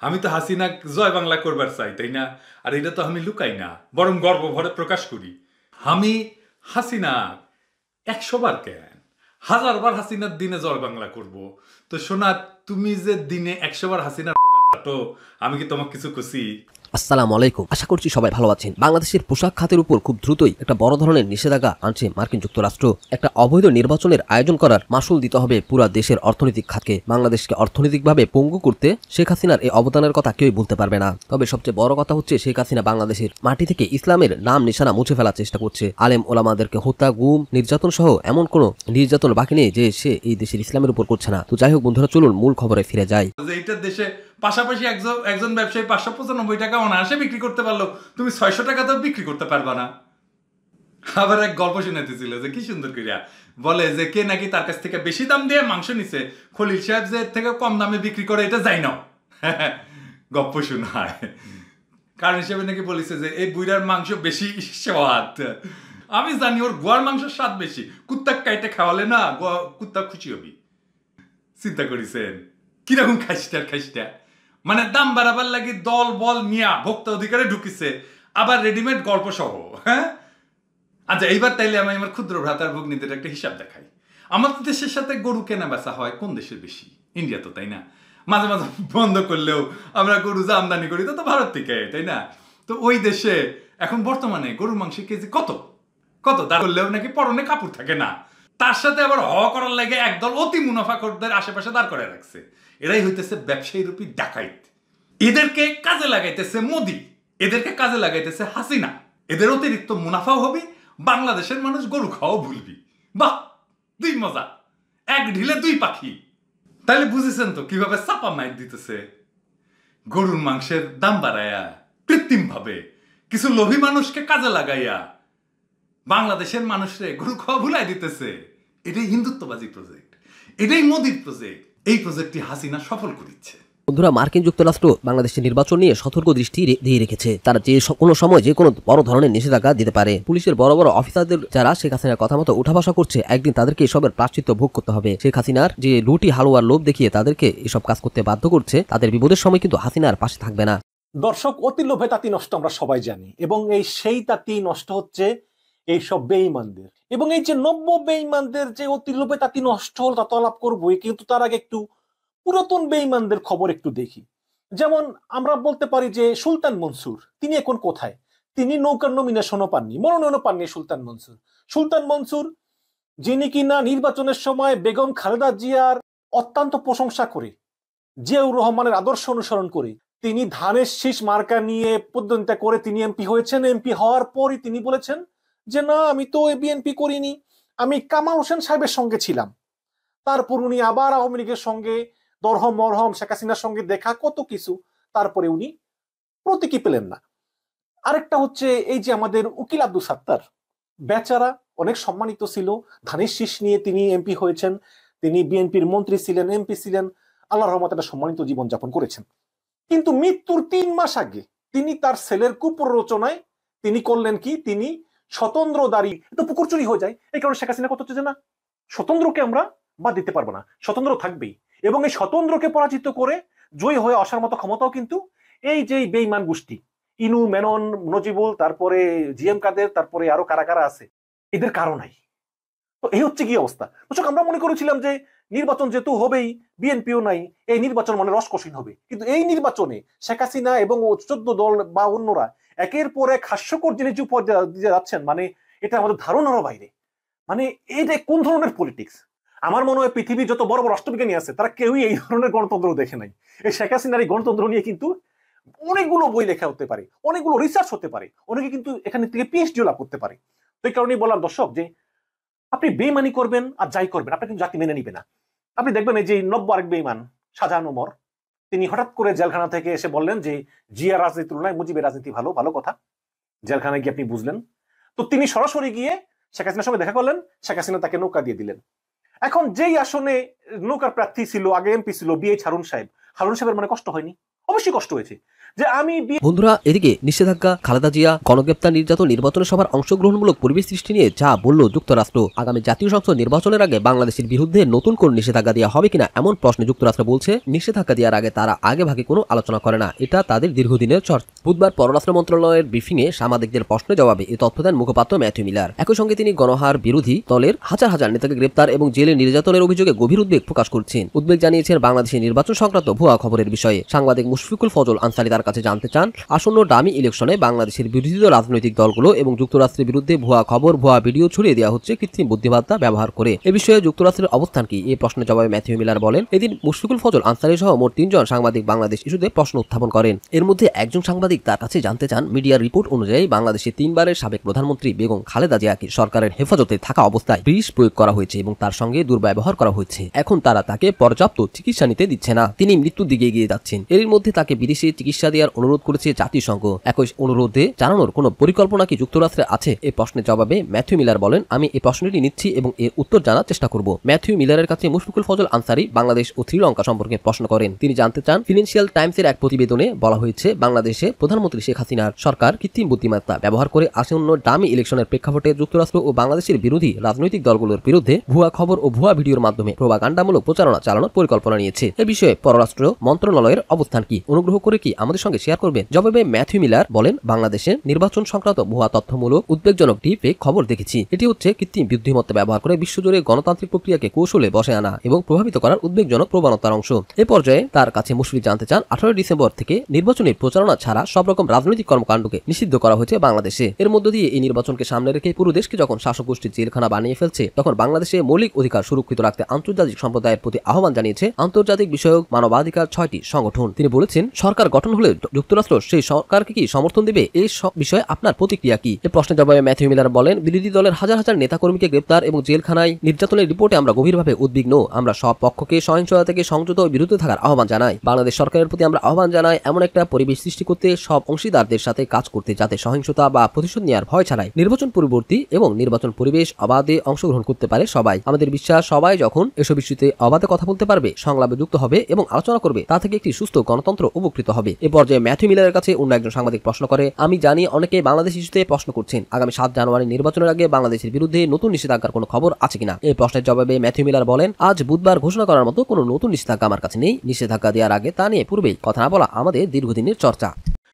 আমি তো হাসিনা জয় বাংলা করবার চাই, তাই না? আর এটা তো আমি লুকাই না, বরং গর্ব ভরে প্রকাশ করি। আমি হাসিনা একশো বার কেন? হাজারবার হাসিনার দিনে জয় বাংলা করব। তো শোনা তুমি যে দিনে একশোবার হাসিনার আমি কি তোমাকে কিছু খুশি আসসালামু আলাইকুম। আশা করছি সবাই ভালো আছেন। বাংলাদেশের পোশাক খাতের উপর খুব দ্রুতই একটা বড় ধরনের নিষেধাজ্ঞা আনছে মার্কিন যুক্তরাষ্ট্র। একটা অবৈধ নির্বাচনের আয়োজন করার মাসুল দিতে হবে পুরো দেশের অর্থনৈতিক খাতকে। বাংলাদেশকে অর্থনৈতিকভাবে পঙ্গু করতে শেখ হাসিনার এই অবদানের কথা কেউই বলতে পারবে না। তবে সবচেয়ে বড় কথা হচ্ছে শেখ হাসিনা বাংলাদেশের মাটি থেকে ইসলামের নাম নিশানা মুছে ফেলার চেষ্টা করছে। আলেম ওলামাদেরকে হত্যা, গুম, নির্যাতন সহ এমন কোনো নির্যাতন বাকি নেই যে সে এই দেশের ইসলামের উপর করছে না। তো যাই হোক বন্ধুরা, চলুন মূল খবরে ফিরে যায় দেশে পাশাপাশি একজন একজন ব্যবসায়ী পাঁচশো পঁচানব্বই টাকা অনায়াসে বিক্রি করতে পারল। তুমি ছয়শো টাকাতেও বিক্রি করতে পারবা না। আবার এক গল্প শুনাইতেছিল যে, কি সুন্দর করিয়া বলে যে, কে নাকি তার কাছ থেকে বেশি দাম দিয়ে মাংস নিছে? খলিল সাহেব যে থেকে কম দামে বিক্রি করে, এটা যাই না গপ্প শোনায়। কারণ হিসেবে নাকি বলেছে যে, এই বুইরার মাংস বেশি স্বাদ আমি জানি ওর গোয়ার মাংসের স্বাদ বেশি। কুত্তা কাইটে খাওয়ালে না, গোয়া- কুত্তা খুশি হবি। চিন্তা করিছেন। কীরকম খাইসটা খাইসটা মানে দাম বাড়াবার লাগি দল, বল, মিয়া, ভোক্তা অধিকারে ঢুকিছে। আবার রেডিমেড গল্প সহ হ্যাঁ? আচ্ছা এইবার তাইলে আমি আমার ক্ষুদ্র ভ্রাতার ভগ্নীদের একটা হিসাব দেখাই। আমাদের দেশের সাথে গরু কেনা বেচা হয় কোন দেশের বেশি? ইন্ডিয়া তো, তাই না? মাঝে মাঝে বন্ধ করলেও আমরা গরু যে আমদানি করি, তো তো ভারত থেকে, তাই না? তো ওই দেশে এখন বর্তমানে গরুর মাংসের কেজি কত? কত? দাঁড় করলেও নাকি পরনে কাপড় থাকে না। তার সাথে আবার হওয়া করার লাগে একদল অতি মুনাফাখোরদের আশেপাশে দাঁড় করে রাখছে। এরাই হইতেছে ব্যবসায়ী রূপী ডাকাইত। এদেরকে কাজে লাগাইতেছে মোদি, এদেরকে কাজে লাগাইতেছে হাসিনা। এদের অতিরিক্ত মুনাফাও হবে, বাংলাদেশের মানুষ গরু খাওয়াও ভুলবি। বাহ, দুই মজা। এক ঢিলে দুই পাখি। তাহলে বুঝেছেন তো কীভাবে চাপা মাইর দিতেছে? গরুর মাংসের দাম বাড়ায়া কৃত্রিম ভাবে কিছু লোভী মানুষকে কাজে লাগাইয়া বাংলাদেশের মানুষরে গরু খাওয়া ভুলাই দিতেছে। এটাই হিন্দুত্ববাদী প্রজেক্ট এটাই মোদির প্রজেক্ট এই প্রজেক্টটি হাসিনা সফল করিচ্ছে। বন্ধুরা মার্কিন যুক্তরাষ্ট্র বাংলাদেশের নির্বাচন নিয়ে সতর্ক দৃষ্টি রে- দিয়ে রেখেছে। তারা যে কোনো সময় যে কোনো বড় ধরনের নিষেধাজ্ঞা দিতে পারে। পুলিশের বড় বড় অফিসারদের যারা শেখ হাসিনার কথা মতো উঠা বসা করছে একদিন তাদেরকে এসবের প্রাশ্চিত্য ভোগ করতে হবে। শেখ হাসিনার যে লুটি হালুয়ার লোভ দেখিয়ে তাদেরকে এসব কাজ করতে বাধ্য করছে তাদের বিপদের সময় কিন্তু হাসিনার পাশে থাকবে না। দর্শক অতি লোভে তাঁতি নষ্ট আমরা সবাই জানি। এবং এই সেই তাঁতি নষ্ট হচ্ছে এইসব বেঈমানদের। এবং এই যে নব্য বেঈমানদের যে অতি লোভে তাঁতি নষ্ট হল তা তো আলাপ করবোই কিন্তু তার আগে একটু পুরাতন বেঈমানদের খবর একটু দেখি। যেমন আমরা বলতে পারি যে সুলতান মনসুর, তিনি এখন কোথায়? তিনি নৌকার নমিনেশনও পাননি, মনোনয়নও পাননি সুলতান মনসুর। সুলতান মনসুর, যিনি কিনা নির্বাচনের সময় বেগম খালেদা জিয়ার অত্যন্ত প্রশংসা করে, জিয়াউর রহমানের আদর্শ অনুসরণ করে, তিনি ধানের শীষ মার্কা নিয়ে প্রতিদ্বন্দ্বিতা করে তিনি এমপি হয়েছেন। এমপি হওয়ার পরই তিনি বলেছেন যে না, আমি তো এ বিএনপি করিনি। আমি কামাল হোসেন সাহেবের সঙ্গে ছিলাম। তারপর উনি আবার আওয়ামী লীগের সঙ্গে, দরহম, মরহম, শেখ হাসিনার সঙ্গে দেখা, কত কিছু। তারপরে উনি প্রতীকী পেলেন না। আরেকটা হচ্ছে এই যে আমাদের উকিল আব্দুল সাত্তার। বেচারা অনেক সম্মানিত ছিল। ধানের শীষ নিয়ে তিনি এমপি হয়েছেন। তিনি বিএনপির মন্ত্রী ছিলেন এমপি ছিলেন। আল্লাহ রহমত একটা সম্মানিত জীবনযাপন করেছেন। কিন্তু মৃত্যুর তিন মাস আগে তিনি তার ছেলের কুপ্ররোচনায় তিনি করলেন কি? তিনি স্বতন্ত্র দাঁড়ি তো পুকুর চুরি হয়ে যায়। এই কারণে শেখ হাসিনা কত না স্বতন্ত্রকে আমরা বাদ দিতে পারব না। স্বতন্ত্র থাকবেই। এবং এই স্বতন্ত্রকে পরাজিত করে জয়ী হয়ে আসার মতো ক্ষমতাও কিন্তু এই যে বেইমান গোষ্ঠী, ইনু, মেনন, নজিবুল, তারপরে জিএম কাদের, তারপরে আরও কারা কারা আছে, এদের কারও নাই তো এই হচ্ছে কি অবস্থা? আমরা মনে করেছিলাম যে নির্বাচন যেহেতু হবেই, বিএনপিও নাই, এই নির্বাচন মানে রসকসীন হবে। কিন্তু এই নির্বাচনে শেখ হাসিনা এবং চোদ্দ দল বা অন্যরা একের পর এক হাস্যকর জিনিস উপর যাচ্ছেন মানে এটা আমাদের ধারণারও বাইরে। মানে এটা কোন ধরনের পলিটিক্স আমার মনে হয় পৃথিবীর যত বড় বড় রাষ্ট্রবিজ্ঞানী আছে, তারা কেউই এই ধরনের গণতন্ত্র দেখে নাই। এই শেখ হাসিনার এই গণতন্ত্র নিয়ে কিন্তু অনেকগুলো বই লেখা হতে পারে, অনেকগুলো রিসার্চ হতে পারে, অনেকে কিন্তু এখানে থেকে পিএইচডিও লাভ করতে পারে। তো এই কারণেই বললাম দর্শক যে, আপনি বেমানি করবেন আর যাই করবেন, আপনি কিন্তু জাতি মেনে নিবে না। আপনি দেখবেন এই যে নব্য আরেক বেইমান শাহজাহান ওমর, তিনি হঠাৎ করে জেলখানা থেকে এসে বললেন যে, জিয়া রাজনীতির তুলনায় মুজিবের রাজনীতি ভালো ভালো কথা। জেলখানায় গিয়ে আপনি বুঝলেন। তো তিনি সরাসরি গিয়ে শেখ হাসিনার সঙ্গে দেখা করলেন, শেখ হাসিনা তাকে নৌকা দিয়ে দিলেন। এখন যেই আসনে নৌকার প্রার্থী ছিল, আগে এমপি ছিল বিএইচ হারুন সাহেব, হারুন সাহেবের মানে কষ্ট হয়নি? অবশ্যই কষ্ট হয়েছে। যে আমি বন্ধুরা, এদিকে নিষেধাজ্ঞা, খালেদা জিয়া, গণগ্রেপ্তার নির্যাতন নির্বাচন সভার অংশগ্রহণমূলক পরিবেশ সৃষ্টি নিয়ে যা বলল যুক্তরাষ্ট্র, আগামী জাতীয় সংসদ নির্বাচনের আগে বাংলাদেশের বিরুদ্ধে নতুন কোন নিষেধাজ্ঞা দেওয়া হবে কিনা এমন প্রশ্নে যুক্তরাষ্ট্র বলছে, নিষেধাজ্ঞা দেওয়ার আগে তারা আগে ভাগে কোনো আলোচনা করে না। এটা তাদের দীর্ঘদিনের চর্চা। বুধবার পররাষ্ট্র মন্ত্রণালয়ের ব্রিফিংয়ে সাংবাদিকদের প্রশ্নের জবাবে এই তথ্য দেন মুখপাত্র ম্যাথিউ মিলার। একই সঙ্গে তিনি গণহার বিরোধী দলের হাজার হাজার নেতাকে গ্রেপ্তার এবং জেলে নির্যাতনের অভিযোগে গভীর উদ্বেগ প্রকাশ করছেন। উদ্বেগ জানিয়েছেন বাংলাদেশের নির্বাচন সংক্রান্ত ভুয়া খবরের বিষয়ে। সাংবাদিক মুশফিকুল ফজল আনসারি তার কাছে জানতে চান, আসন্ন ডামি ইলেকশনে বাংলাদেশের বিরোধী রাজনৈতিক দলগুলো এবং যুক্তরাষ্ট্রের বিরুদ্ধে ভুয়া খবর, ভুয়া ভিডিও ছড়িয়ে দেওয়া হচ্ছে কৃত্রিম বুদ্ধিমত্তা ব্যবহার করে। এ বিষয়ে যুক্তরাষ্ট্রের অবস্থান কি? এই প্রশ্নের জবাবে ম্যাথিউ মিলার বলেন, এদিন মুশফিকুল ফজল আনসারি সহ মোট তিনজন সাংবাদিক বাংলাদেশ ইস্যুতে প্রশ্ন উত্থাপন করেন। এর মধ্যে একজন সাংবাদিক তার কাছে জানতে চান মিডিয়ার রিপোর্ট অনুযায়ী বাংলাদেশের তিনবারের সাবেক প্রধানমন্ত্রী বেগম খালেদা জিয়াকে সরকারের হেফাজতে থাকা অবস্থায় বিষ প্রয়োগ করা হয়েছে এবং তার সঙ্গে দুর্ব্যবহার করা হয়েছে। এখন তারা তাকে পর্যাপ্ত চিকিৎসা নিতে দিচ্ছে না। তিনি মৃত্যুর দিকে এগিয়ে যাচ্ছেন। এর মধ্যে তাকে বিদেশে চিকিৎসা দেওয়ার অনুরোধ করেছে জাতিসংঘ। একই অনুরোধে জানানোর কোনো পরিকল্পনা কি যুক্তরাষ্ট্রে আছে? এই প্রশ্নের জবাবে ম্যাথিউ মিলার বলেন, আমি এই প্রশ্নটি নিচ্ছি এবং এর উত্তর জানার চেষ্টা করব। ম্যাথিউ মিলারের কাছে মুশফিকুল ফজল আনসারি বাংলাদেশ ও শ্রীলঙ্কা সম্পর্কে প্রশ্ন করেন। তিনি জানতে চান, ফিনান্সিয়াল টাইমসের এক প্রতিবেদনে বলা হয়েছে, বাংলাদেশে প্রধানমন্ত্রী শেখ হাসিনার সরকার কৃত্রিম বুদ্ধিমত্তা ব্যবহার করে আসন্ন ডামি ইলেকশনের প্রেক্ষাপটে যুক্তরাষ্ট্র ও বাংলাদেশের বিরোধী রাজনৈতিক দলগুলোর বিরুদ্ধে ভুয়া খবর ও ভুয়া ভিডিওর মাধ্যমে প্রভাকাণ্ডামূলক প্রচারণা চালানোর পরিকল্পনা নিয়েছে। এ বিষয়ে পররাষ্ট্র মন্ত্রণালয়ের অবস্থান কি? অনুগ্রহ করে কি আমাদের সঙ্গে শেয়ার করবেন। জবাবে ম্যাথিউ মিলার বলেন বাংলাদেশের নির্বাচন সংক্রান্ত ভুয়া তথ্যমূলক, উদ্বেগজনক ডিপে খবর দেখেছি। এটি হচ্ছে কৃত্রিম বুদ্ধিমত্তা ব্যবহার করে বিশ্বজুড়ে গণতান্ত্রিক প্রক্রিয়াকে কৌশলে বসে আনা এবং প্রভাবিত করার উদ্বেগজনক প্রবণতার অংশ। এ পর্যায়ে তার কাছে মুশফিক জানতে চান, আঠারোই ডিসেম্বর থেকে নির্বাচনী প্রচারণা ছাড়া সব রকম রাজনৈতিক কর্মকাণ্ডকে নিষিদ্ধ করা হয়েছে বাংলাদেশে। এর মধ্য দিয়ে এই নির্বাচনকে সামনে রেখে পুরো দেশকে যখন শাসক গোষ্ঠীর জেলখানা বানিয়ে ফেলছে, তখন বাংলাদেশে মৌলিক অধিকার সুরক্ষিত রাখতে আন্তর্জাতিক সম্প্রদায়ের প্রতি আহ্বান জানিয়েছে আন্তর্জাতিক বিষয়ক মানবাধিকার ছয়টি সংগঠন। তিনি বলেছেন, সরকার গঠন হলে যুক্তরাষ্ট্র সেই সরকারকে কি সমর্থন দেবে? এই বিষয়ে আপনার প্রতিক্রিয়া কি? এ প্রশ্নের জবাবে ম্যাথিউ মিলার বলেন বিরোধী দলের হাজার হাজার নেতাকর্মীকে গ্রেপ্তার এবং জেলখানায় নির্যাতনের রিপোর্টে আমরা গভীরভাবে উদ্বিগ্ন। আমরা সব পক্ষকে সহিংসতা থেকে সংযত ও বিরুদ্ধে থাকার আহ্বান জানাই। বাংলাদেশ সরকারের প্রতি আমরা আহ্বান জানাই এমন একটা পরিবেশ সৃষ্টি করতে সব অংশীদারদের সাথে কাজ করতে, যাতে সহিংসতা বা প্রতিশোধ নেওয়ার ভয় ছাড়াই নির্বাচন পূর্ববর্তী এবং নির্বাচন পরিবেশ অবাধে অংশগ্রহণ করতে পারে সবাই। আমাদের বিশ্বাস, সবাই যখন এসব বিষয়তে অবাধে কথা বলতে পারবে, সংলাপে যুক্ত হবে এবং আলোচনা করবে, তা থেকে একটি সুস্থ গণতন্ত্র উপকৃত হবে। এ পর্যায়ে ম্যাথু মিলারের কাছে অন্য একজন সাংবাদিক প্রশ্ন করে, আমি জানি অনেকে বাংলাদেশ ইস্যুতে প্রশ্ন করছেন। আগামী সাত জানুয়ারি নির্বাচনের আগে বাংলাদেশের বিরুদ্ধে নতুন নিষেধাজ্ঞার কোনো খবর আছে কিনা? এই প্রশ্নের জবাবে ম্যাথু মিলার বলেন, আজ বুধবার ঘোষণা করার মতো কোনো নতুন নিষেধাজ্ঞা আমার কাছে নেই। নিষেধাজ্ঞা দেওয়ার আগে তা নিয়ে পূর্বেই কথা না বলা আমাদের দীর্ঘদিনের চর্চা।